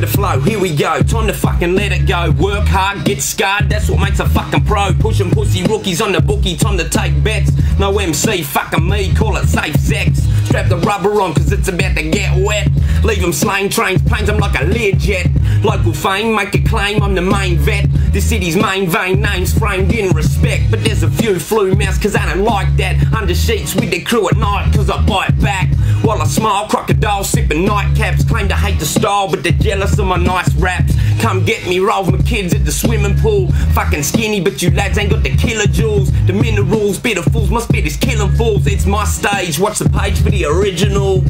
with the flow, here we go. Time to fucking let it go. Work hard, get scarred, that's what makes a fucking pro. Pushing pussy rookies on the bookie, time to take bets. No MC, fucking me, call it safe sex. Strap the rubber on, cause it's about to get wet. Leave them slaying trains, planes them like a Learjet. Local fame, make a claim, I'm the main vet. The city's main vein, names framed in respect. But there's a few flu mouths, cause I don't like that. Under sheets with the crew at night, cause I bite back. While smile, crocodile, sipping nightcaps. Claim to hate the style, but they're jealous of my nice raps. Come get me, roll with my kids at the swimming pool. Fucking skinny, but you lads ain't got the killer jewels. The minerals, bitter fools, must be this killing fools. It's my stage, watch the page for the original.